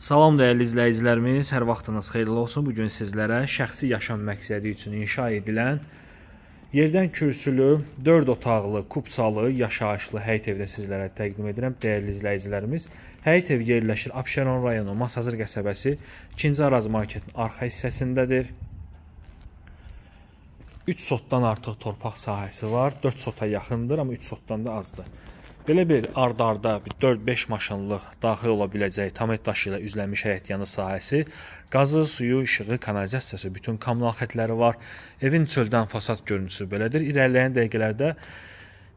Salam dəyərli izləyicilərimiz, hər vaxtınız xeyirli olsun. Bu gün sizlərə şəxsi yaşam məqsədi üçün inşa edilən yerdən kürsülü, 4 otaqlı, kubçalı, yaşayışlı həyət evini sizlərə təqdim edirəm. Dəyərli izləyicilərimiz, həyət evi yerləşir Abşeron rayonu Masazır qəsəbəsi 2-ci Araz marketin arxa hissəsindədir. 3 sotdan artıq torpaq sahəsi var. 4 sota yaxındır, amma 3 sotdan da azdır. Belə bir ard-arda bir 4-5 maşınlıq daxil ola biləcək tamet daşı ilə üzlənmiş həyətyanı sahəsi, qazı, suyu, işığı, kanalizasiyası, bütün kommunal xətləri var. Evin çöldən fasad görüntüsü belədir. İrəliləyən dəqiqələrdə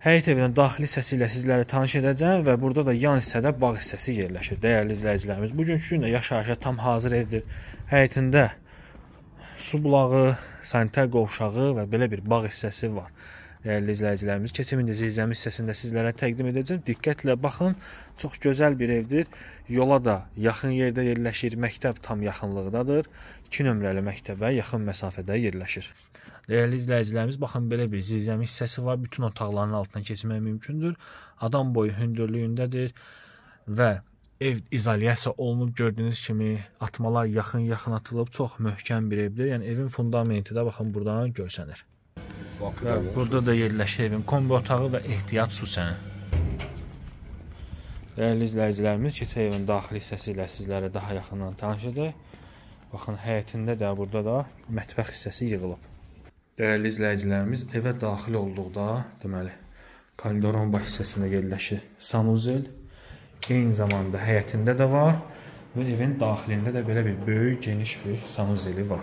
həyət evinin daxili hissəsi ilə sizləri tanış edəcəm və burada da yan hissədə bağ hissəsi yerləşir. Dəyərli izləyicilərimiz, bugünkü gün də yaşayışa tam hazır evdir. Həyətində su bulağı, sanitar qovşağı və belə bir bağ hissəsi var dəyərli izləyicilərimiz. Keçim indi zilzəmi hissəsində sizlərə təqdim edəcəm. Diqqətlə baxın. Çox gözəl bir evdir. Yola da yaxın yerdə yerləşir. Məktəb tam yaxınlıqdadır. 2 nömrəli məktəbə yaxın məsafədə yerləşir. Dəyərli izləyicilərimiz, baxın belə bir zilzəmi hissəsi var. Bütün otaqların altından keçmək mümkündür. Adam boyu hündürlüyündədir və ev izolyasiya olunub gördüyünüz kimi atmalar yaxın-yaxın atılıb çox möhkəm bir evdir. Yəni evin fundamenti də baxın buradan görsənir. Və burada da yerləşir evin kombi otağı və ehtiyat su səni. Dəyərli izləyicilərimiz, keçək evin daxili hissəsi ilə sizlərə daha yaxından tanış edək. Baxın, həyətində də burada da mətbəx hissəsi yığılıb. Dəyərli izləyicilərimiz, evə daxil olduqda, deməli, koridorun baş hissəsində yerləşir sanuzel. Eyni zamanda həyətində də var və evin daxilində də belə bir böyük, geniş bir sanuzeli var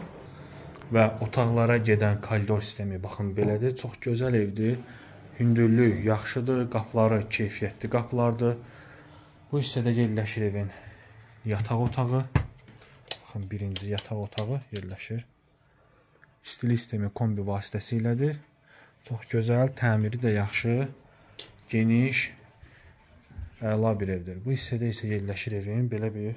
və otaqlara gedən koridor sistemi baxın belədir. Çox gözəl evdir. Hündürlük yaxşıdır, qapıları keyfiyyətli qapılardır. Bu hissədə yerləşir evin yataq otağı. Baxın birinci yataq otağı yerləşir. İstilik sistemi kombi vasitəsilədir. Çox gözəl, təmiri də yaxşı, geniş, əla bir evdir. Bu hissədə isə yerləşir evin belə bir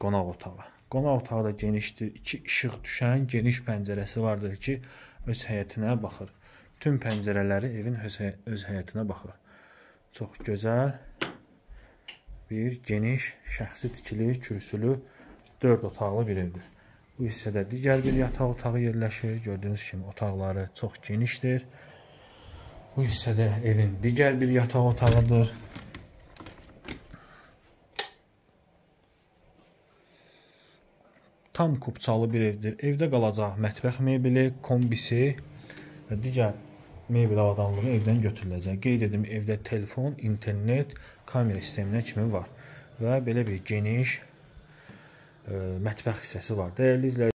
qonaq otağı. Qonaq otağı da genişdir. İki işıq düşən geniş pəncərəsi vardır ki, öz həyətinə baxır. Bütün pəncərələri evin öz həyətinə baxır. Çox gözəl bir geniş, şəxsi tikili, kürsülü 4 otaqlı bir evdir. Bu hissədə digər bir yataq otağı yerləşir. Gördüyünüz kimi otaqları çox genişdir. Bu hissədə evin digər bir yataq otağıdır. Tam kubçalı bir evdir. Evdə qalacaq mətbəx mebeli, kombisi və digər mebel avadanlığı evdən götürüləcək. Qeyd edim, evdə telefon, internet, kamera sisteminə kimi var və belə bir geniş ə, e, mətbəx hissəsi var. Dəyərli izləyicilər